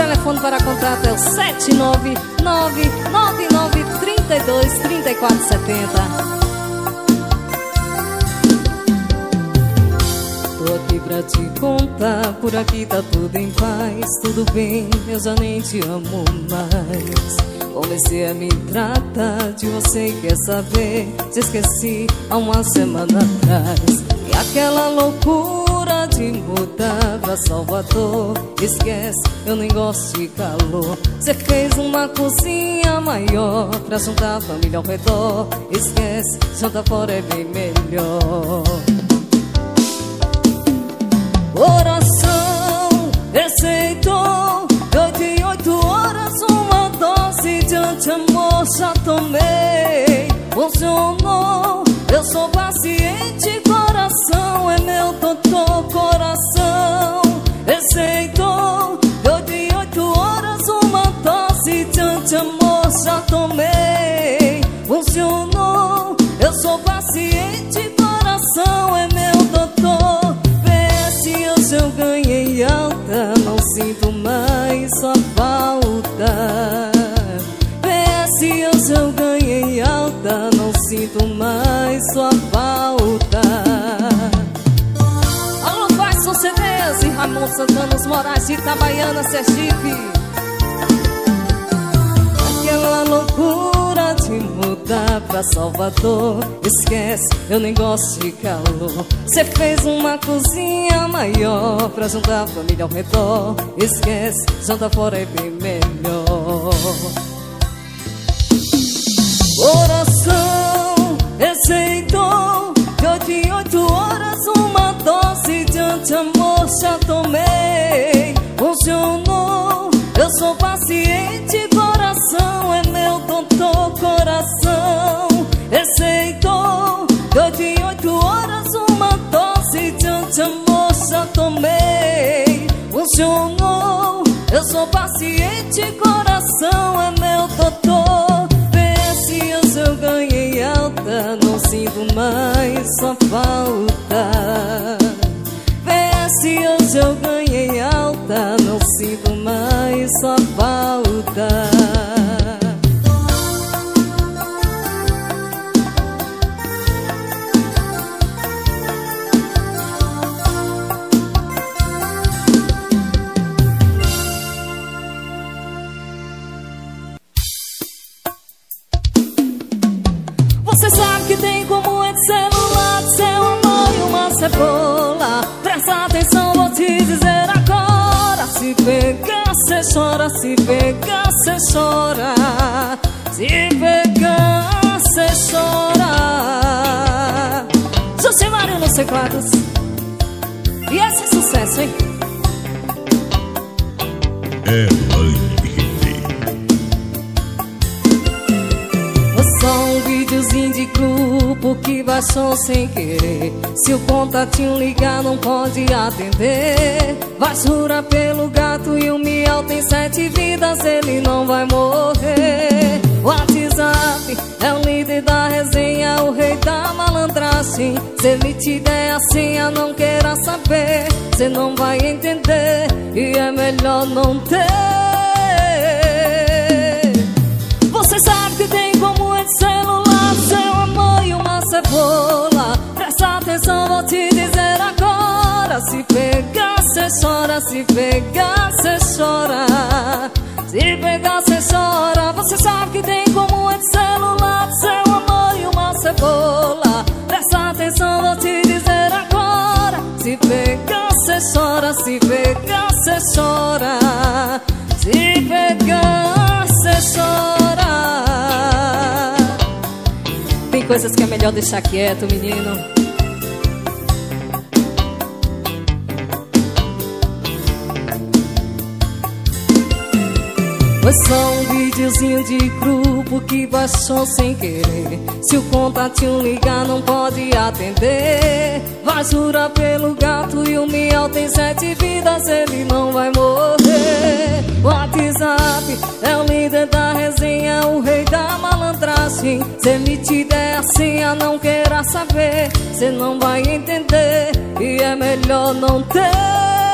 telefone para contato é o 79999323470 Tô aqui pra te contar, por aqui tá tudo em paz. Tudo bem, eu já nem te amo mais. Comecei a me tratar de você e quer saber? Te esqueci há uma semana atrás. E aquela loucura de mudar pra Salvador. Esquece, eu nem gosto de calor. Você fez uma cozinha maior Pra juntar família ao redor. Esquece, janta fora é bem melhor. Coração receitou. De oito em oito horas uma dose de anti-amor já tomei Funcionou, eu sou paciente Coração é meu doutor, coração. Receitou De oito horas uma dose de anti-amor já tomei Funcionou, eu sou paciente Santana Os Moraes Itabaiana, Sergipe. Aquela loucura de mudar pra Salvador Esquece, eu nem gosto de calor. Você fez uma cozinha maior Pra juntar a família ao redor Esquece, janta fora é bem melhor. Coração receitou anti-amor já tomei Funcionou, eu sou paciente Coração é meu doutor, coração. Receitou De oito em oito horas uma dose de já tomei Funcionou, eu sou paciente Coração é meu doutor. PS eu ganhei alta Não sinto mais sua falta hoje eu querer. Se o contatinho ligar não pode atender. Vai jurar pelo gato e o miau tem sete vidas Ele não vai morrer. WhatsApp é o líder da resenha O rei da malandragem. Se ele te der a senha não queira saber. Cê não vai entender e é melhor não ter chora Se pegar, cê chora. Se pegar, cê chora. Você sabe que tem como é de celular Seu amor e uma cebola. Presta atenção, vou te dizer agora. Se pegar, cê chora Se pegar, cê chora. Se pegar, cê chora. Tem coisas que é melhor deixar quieto, menino Foi só um videozinho de grupo que baixou sem querer. Se o contatinho ligar não pode atender. Vai jurar pelo gato e o miau tem sete vidas Ele não vai morrer. WhatsApp é o líder da resenha O rei da malandragem. Se ele te der a não queira saber. Cê não vai entender e é melhor não ter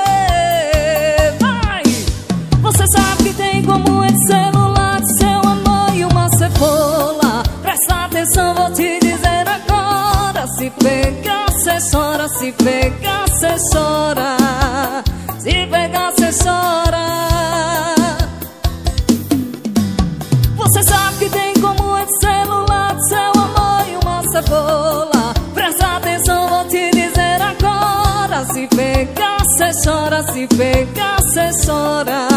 como esse celular de seu amor e uma cebola. Presta atenção, vou te dizer agora. Se pegar, chora, se pegar, chora Se pegar, chora Você sabe que tem como esse celular de seu amor e uma cebola chora, se pegar, cê chora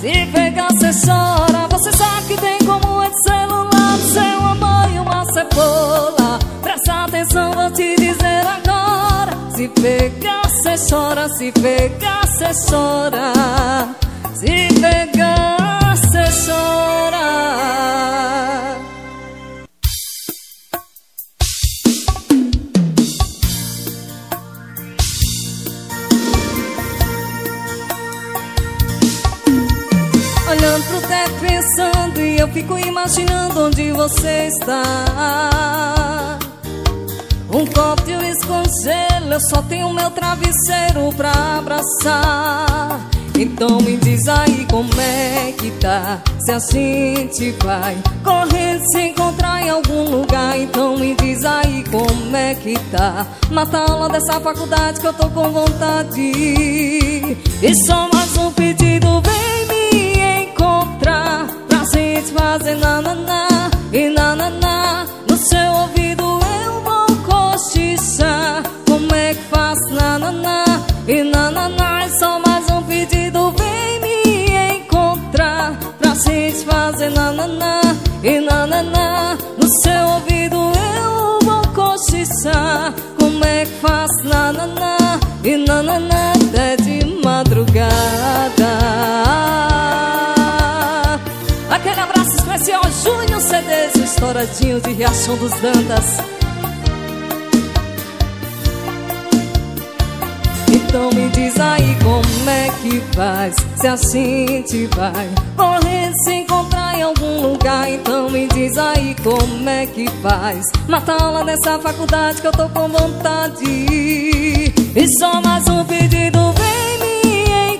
se pegar, cê chora Você sabe que tem como esse celular Seu amor e uma cebola. Presta atenção, vou te dizer agora Se pegar, cê chora Se pegar, cê chora Se pegar, cê chora fico imaginando onde você está. Um copo de uísque com gelo, eu só tenho meu travesseiro pra abraçar. Então me diz aí como é que tá Se a gente vai correndo se encontrar em algum lugar. Então me diz aí como é que tá Mata aula dessa faculdade que eu tô com vontade. E só mais um pedido, vem encontrar Pra gente fazer nananá e nananá No seu ouvido eu vou cochichar. Como é que faço nananá e nananá É só mais um pedido, vem me encontrar. Pra gente fazer nananá e nananá No seu ouvido eu vou cochichar. Como é que faço nananá e nananá Júnior CDs, estouradinho de Riachão dos Dantas. Então me diz aí como é que faz Se a gente vai. Correndo se encontrar em algum lugar Então me diz aí como é que faz. Mata aula nessa faculdade que eu tô com vontade E só mais um pedido, vem me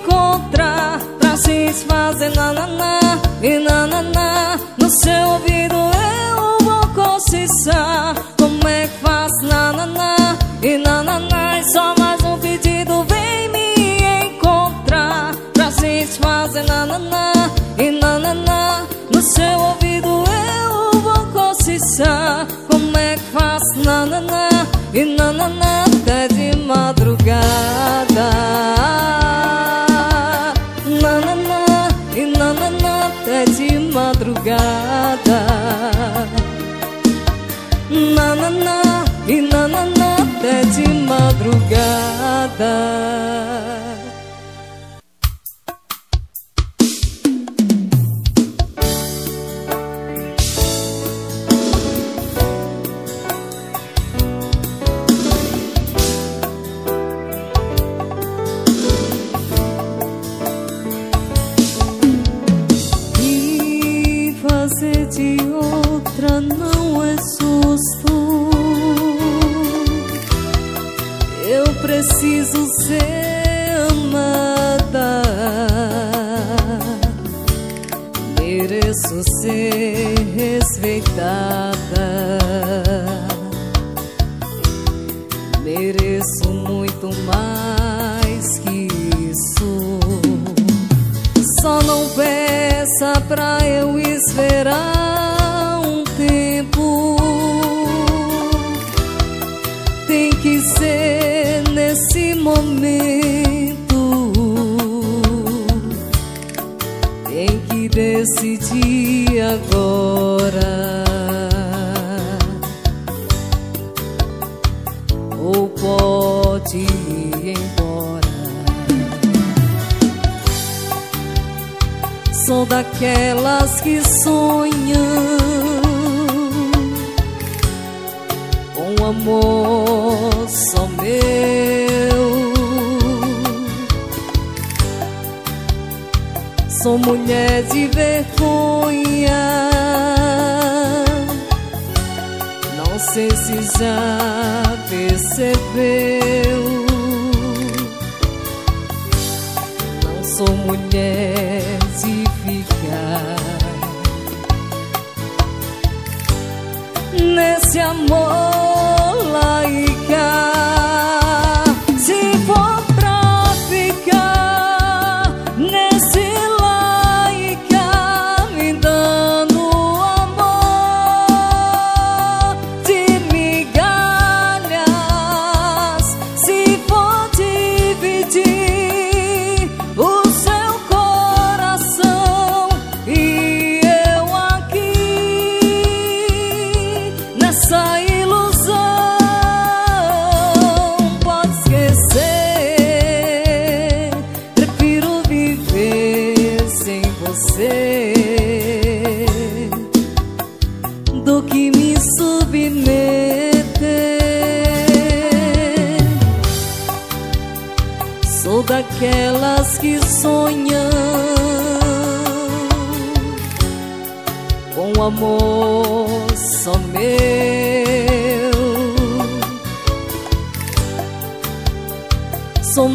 encontrar Pra gente fazer nananá e nananá No seu ouvido eu vou cochichar Como é que faço nananá e nananá E só mais um pedido, vem me encontrar Pra gente fazer nananá e nananá No seu ouvido eu vou cochichar Como é que faço nananá e nananá Até de madrugada madrugada. Nananá e nananá até de madrugada Sou daquelas que sonham com amor só meu. Sou mulher de vergonha. Não sei se já percebeu. Não sou mulher nesse amor laica.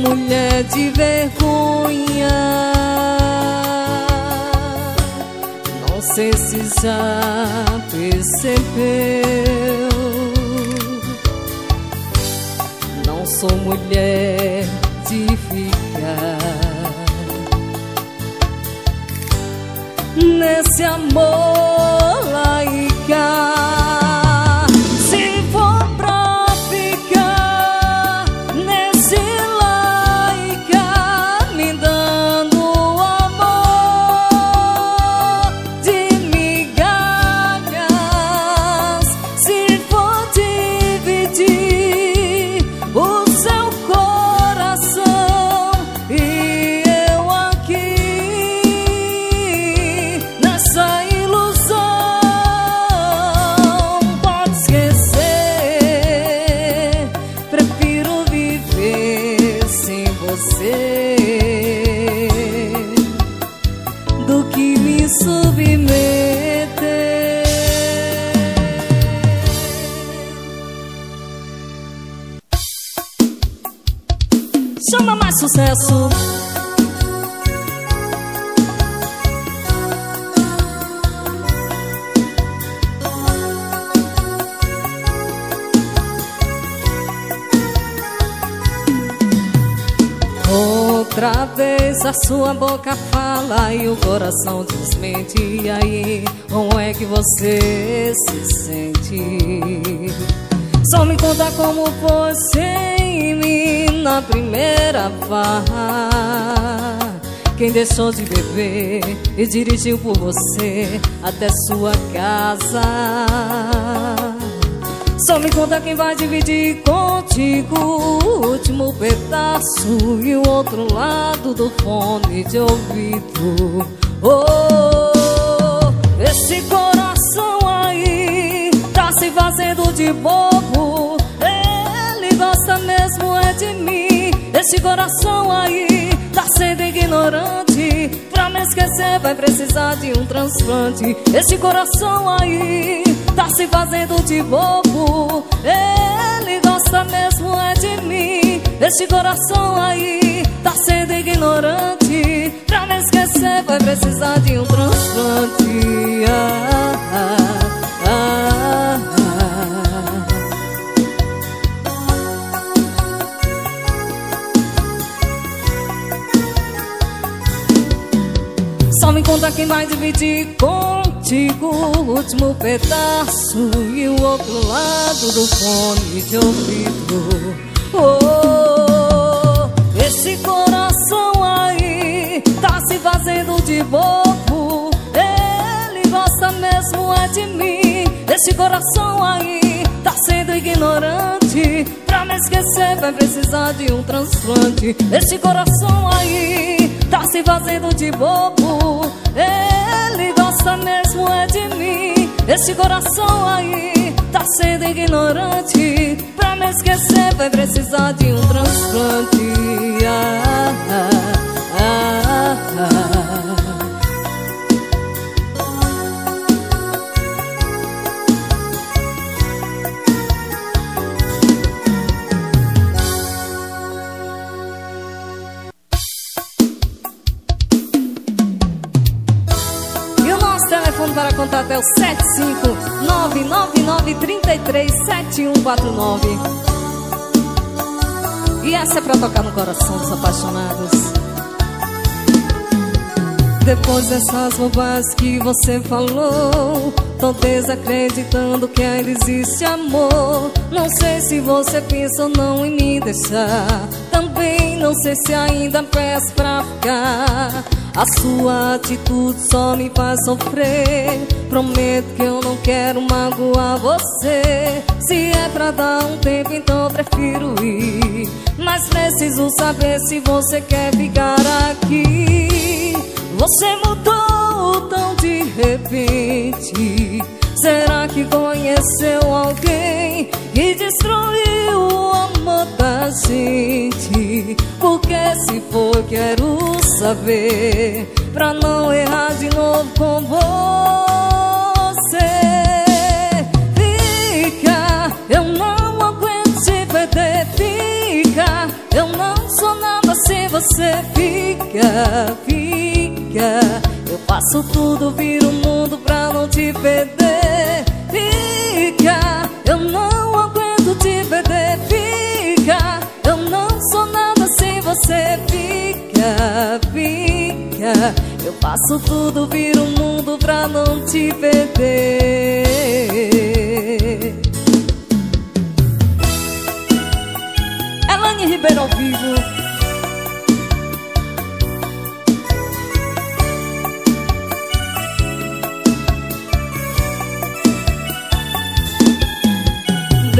Mulher de vergonha. Não sei se já percebeu. Não sou mulher de ficar. nesse amor sua boca fala e o coração desmente. E aí, como é que você se sente? Só me conta como você em mim na primeira farra Quem deixou de beber e dirigiu por você até sua casa Só me conta quem vai dividir contigo o último pedaço E o outro lado do fone de ouvido. Oh, esse coração aí tá se fazendo de bobo. Gosta mesmo é de mim. Esse coração aí tá sendo ignorante. Pra me esquecer vai precisar de um transplante. Esse coração aí tá se fazendo de bobo. Ele gosta mesmo é de mim. Esse coração aí tá sendo ignorante. Pra me esquecer vai precisar de um transplante. Ah, ah, ah. Só me conta quem vai dividir contigo o último pedaço e o outro lado do fone de ouvido. Oh, esse coração aí tá se fazendo de bobo. Ele gosta mesmo é de mim. Esse coração aí tá sendo ignorante. Pra me esquecer vai precisar de um transplante. Esse coração aí tá se fazendo de bobo Ele gosta mesmo é de mim. Esse coração aí tá sendo ignorante. Pra me esquecer vai precisar de um transplante. Ah, ah, ah, 999-337149 E essa é pra tocar no coração dos apaixonados. Depois dessas bobagens que você falou Tô desacreditando que ainda existe amor. Não sei se você pensa ou não em me deixar. Também não sei se ainda peço pra ficar. A sua atitude só me faz sofrer. Prometo que eu não quero magoar você. Se é pra dar um tempo então prefiro ir. Mas preciso saber se você quer ficar aqui. Você mudou repente? Será que conheceu alguém que destruiu o amor da gente? Porque se for quero saber Pra não errar de novo com você. Fica, eu não aguento te perder. Fica, eu não sou nada se você fica, fica eu faço tudo, viro o mundo pra não te perder. Fica, eu não aguento te perder. Fica, eu não sou nada sem você. Fica, fica. Eu faço tudo, viro o mundo pra não te perder. Elane Ribeiro ao vivo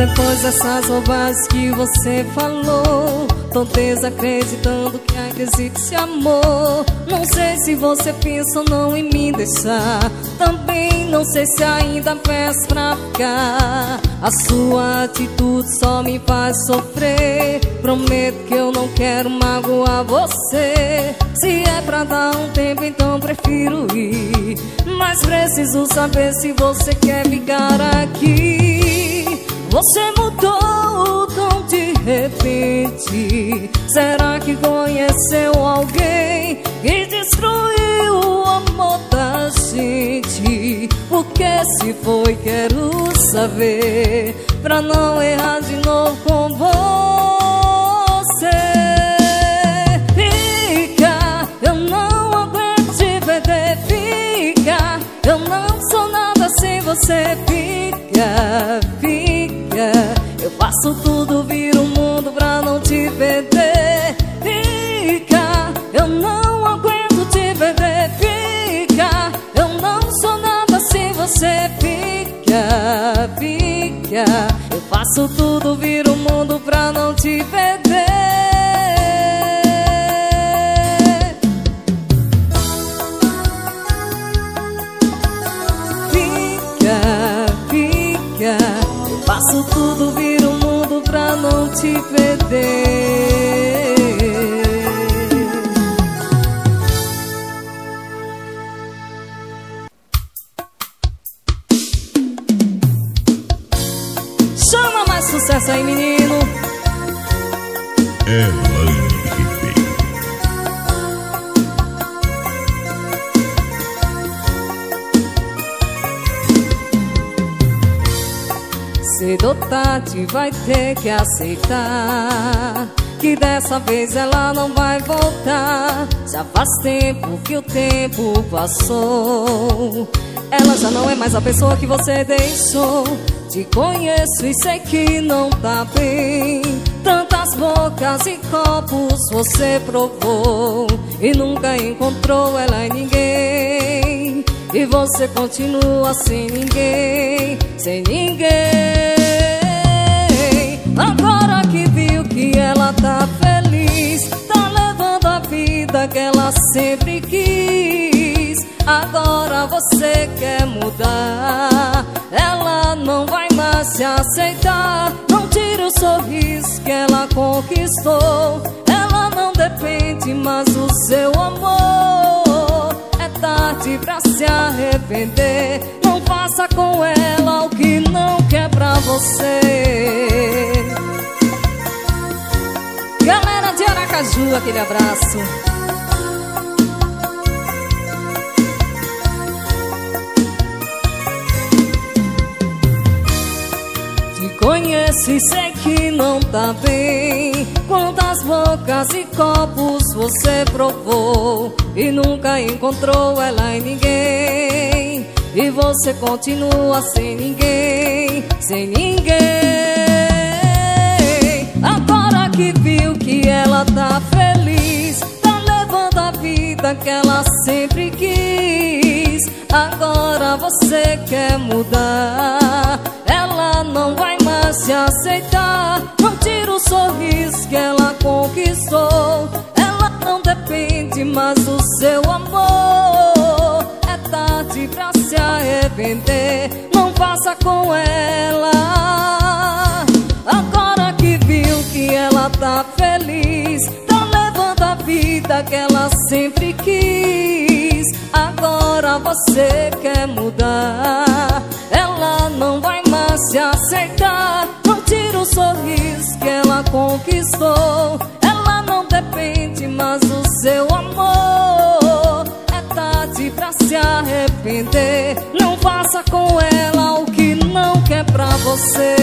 Depois dessas bobagens que você falou Tô desacreditando que ainda existe amor. Não sei se você pensa ou não em me deixar. Também não sei se ainda peço pra ficar. A sua atitude só me faz sofrer. Prometo que eu não quero magoar você. Se é pra dar um tempo então prefiro ir. Mas preciso saber se você quer ficar aqui você mudou tão de repente. Será que conheceu alguém que destruiu o amor da gente? Porque se foi, quero saber Pra não errar de novo com você. Fica, eu não aguento te perder Fica, eu não sou nada sem você Fica, fica faço tudo, viro o mundo pra não te perder. Fica, eu não aguento te perder. Fica, eu não sou nada sem você Fica, fica. Eu faço tudo, viro dessa vez ela não vai voltar. Já faz tempo que o tempo passou. Ela já não é mais a pessoa que você deixou. Te conheço e sei que não tá bem. Tantas bocas e copos você provou. E nunca encontrou ela em ninguém. E você continua sem ninguém, sem ninguém que ela sempre quis. Agora você quer mudar. Ela não vai mais se aceitar. Não tira o sorriso que ela conquistou. Ela não depende mais do seu amor. Tarde pra se arrepender. Não faça com ela o que não quer pra você. Galera de Aracaju, aquele abraço Se sei que não tá bem. Quantas bocas e copos você provou E nunca encontrou ela em ninguém. E você continua sem ninguém Sem ninguém. Agora que viu que ela tá feliz Tá levando a vida que ela sempre quis. Agora você quer mudar Ela não vai se aceitar. Tira o sorriso que ela conquistou. Ela não depende mais do seu amor. É tarde pra se arrepender. Não faça com ela. Agora que viu que ela tá feliz Tá levando a vida que ela sempre quis. Agora você quer mudar. Ela não vai se aceitar tira o sorriso que ela conquistou. Ela não depende mais do seu amor. É tarde pra se arrepender. Não faça com ela o que não quer pra você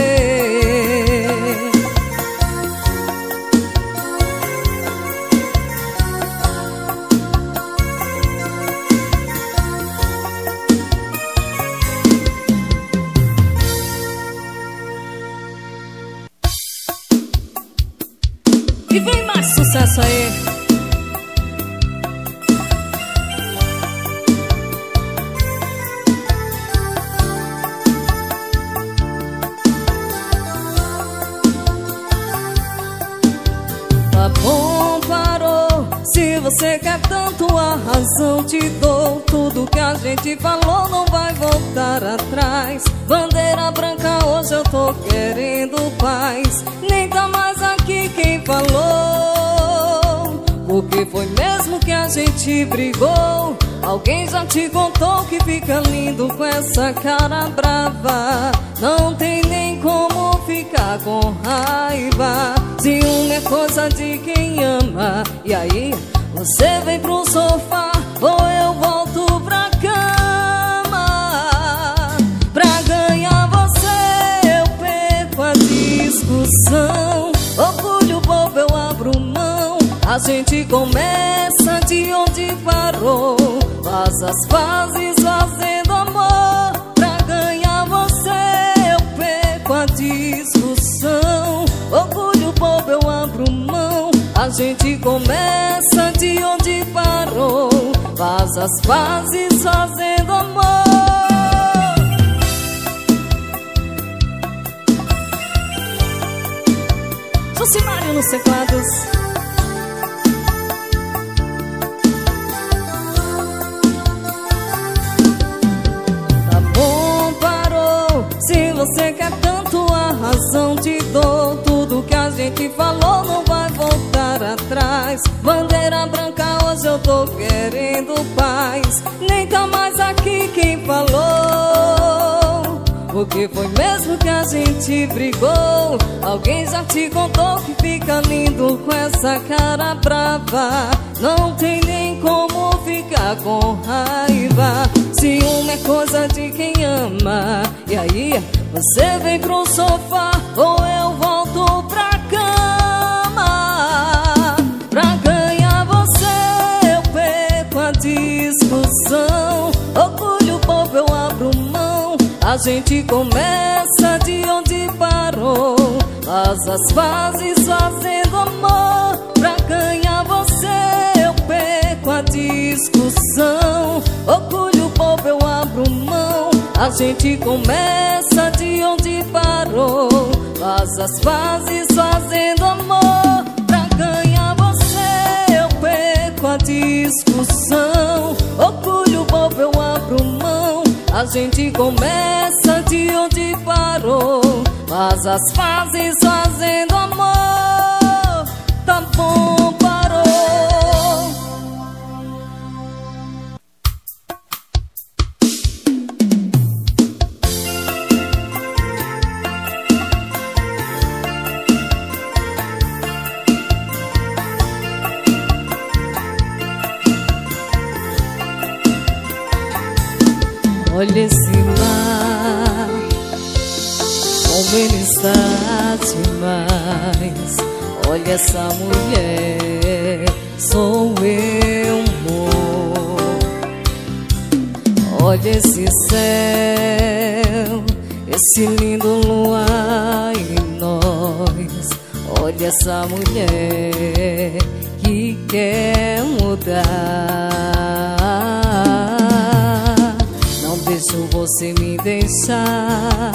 sucesso aí. Fica lindo com essa cara brava. Não tem nem como ficar com raiva. Ciúme é coisa de quem ama. E aí, você vem pro sofá A gente começa de onde parou. Faz as fases fazendo amor. Pra ganhar você, eu perco a discussão. Orgulho bobo, eu abro mão. A gente começa de onde parou. Faz as fases fazendo amor. Mário nos teclados. Falou não vai voltar atrás. Bandeira branca, hoje eu tô querendo paz. Nem tá mais aqui quem falou. Porque foi mesmo que a gente brigou Alguém já te contou que fica lindo com essa cara brava Não tem nem como ficar com raiva Ciúme é coisa de quem ama E aí, você vem pro sofá Ou eu volto gente começa de onde parou. Faz as fases fazendo amor Pra ganhar você. Eu perco a discussão. Orgulho povo eu abro mão. A gente começa de onde parou. Faz as fases fazendo amor Pra ganhar você. Eu perco a discussão. Orgulho povo eu abro mão a gente começa de onde parou Faz as fases fazendo amor Tá bom, parou Olha esse mar Como ele está demais. Olha essa mulher, sou eu, amor. Olha esse céu, esse lindo luar em nós. Olha essa mulher que quer mudar. Deixo você me deixar.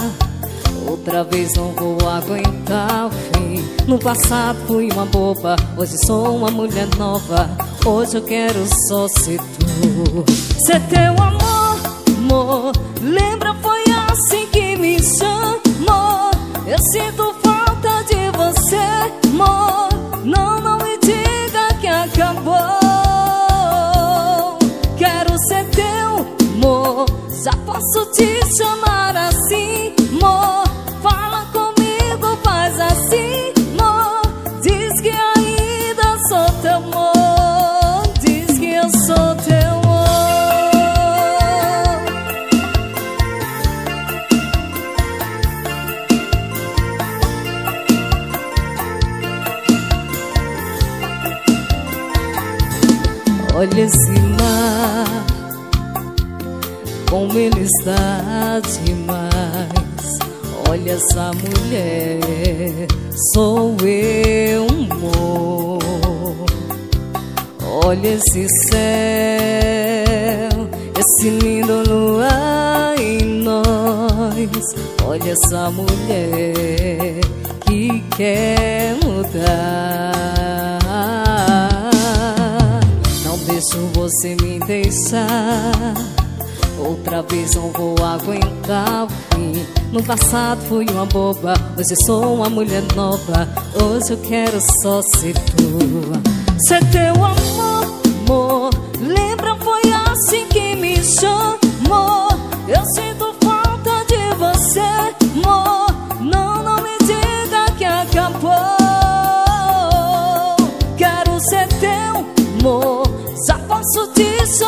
Outra vez não vou aguentar o fim. No passado fui uma boba, hoje sou uma mulher nova. Hoje eu quero só ser tu. Ser teu amor, amor. Lembra, foi assim que me chamou. Eu sinto te chamar assim, amor. Fala comigo, faz assim, amor. Diz que ainda sou teu amor. Diz que eu sou teu amor. Olha está demais. Olha essa mulher, sou eu, amor. Olha esse céu, esse lindo luar em nós. Olha essa mulher que quer mudar. Não deixo você me deixar. Outra vez não vou aguentar o fim. No passado fui uma boba, hoje sou uma mulher nova. Hoje eu quero só ser tua. Ser teu amor, amor. Lembra, foi assim que me chamou. Eu sinto falta de você, amor. Não, não me diga que acabou. Quero ser teu amor. Já posso te chamar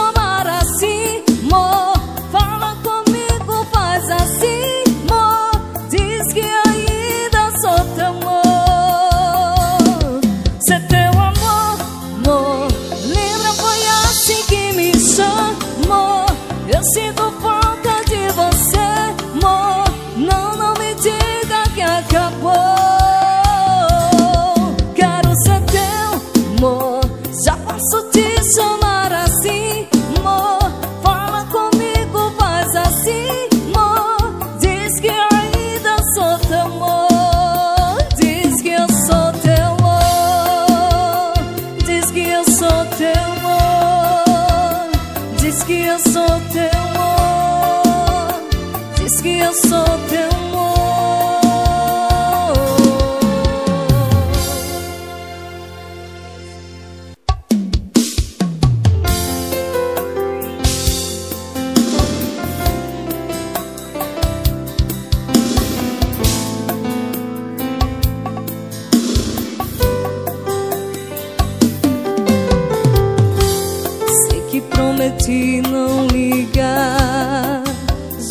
prometi não ligar,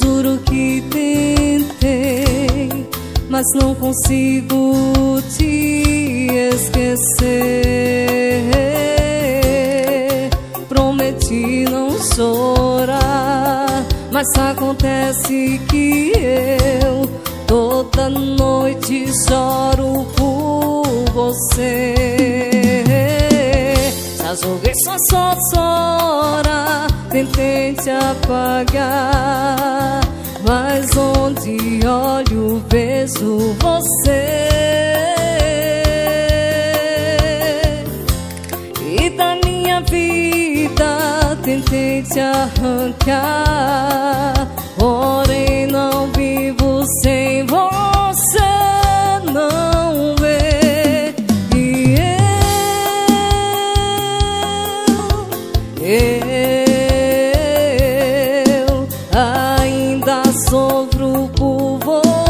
juro que tentei, mas não consigo te esquecer. Prometi não chorar, mas acontece que eu toda noite choro por você. Já joguei sua sorte fora, tentei te apagar. Mas onde olho vejo você. E da minha vida tentei te arrancar. Porém não vivo sem você. Por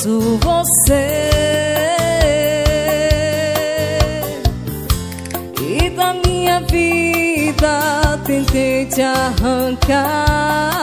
vejo você. E da minha vida tentei te arrancar,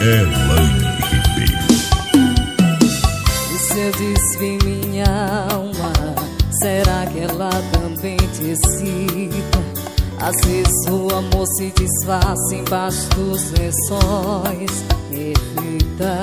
Elaine Ribeiro. E se eu disse em minha alma, será que ela também te excita? Às vezes o amor se desfaz embaixo dos lençóis. Evita.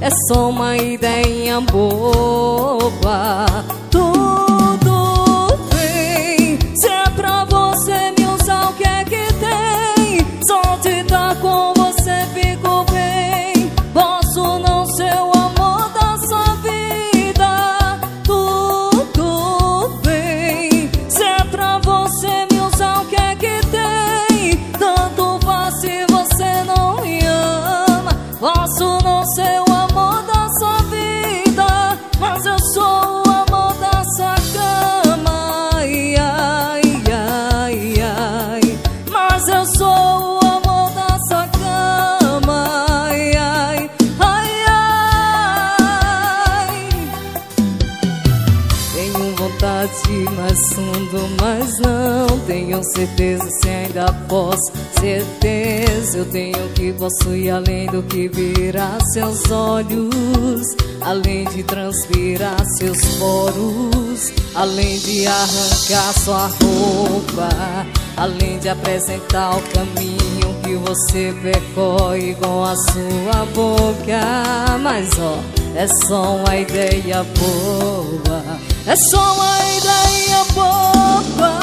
é só uma ideia boba. Tudo bem, se é pra você me usar, o que é que tem? Só te com tenho certeza se ainda posso Certeza eu tenho que posso ir além do que virar seus olhos Além de transpirar seus poros Além de arrancar sua roupa Além de apresentar o caminho que você percorre com a sua boca. Mas ó, é só uma ideia boa É só uma ideia boa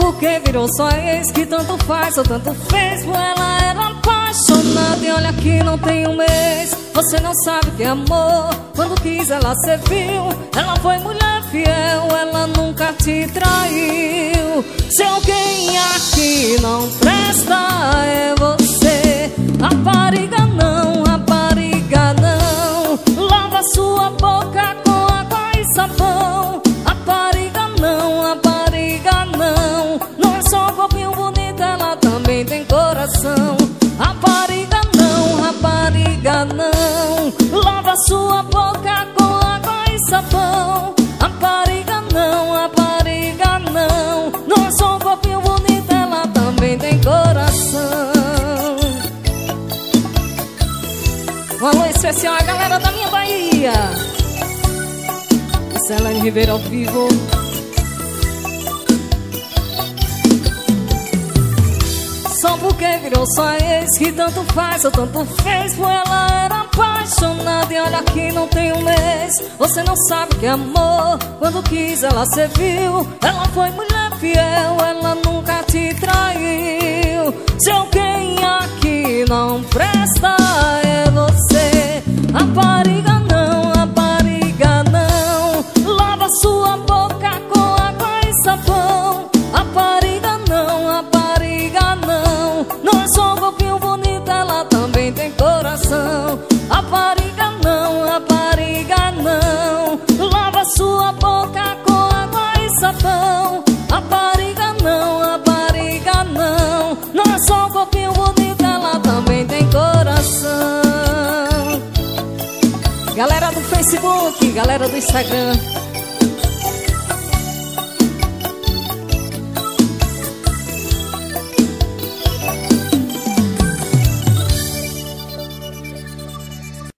porque virou só ex que tanto faz ou tanto fez. Por ela era apaixonada e olha que não tem um mês. Você não sabe que é amor Quando quis ela serviu. Ela foi mulher fiel Ela nunca te traiu. Se alguém aqui não presta é você. Rapariga não, especial à galera da minha Bahia. Celane Ribeiro ao vivo. Só porque virou só ex Que tanto faz ou tanto fez. Por ela era apaixonada E olha que não tem um mês. Você não sabe que é amor Quando quis ela serviu. Ela foi mulher fiel Ela nunca te traiu. Se alguém aqui não presta É você Rapariga galera do Instagram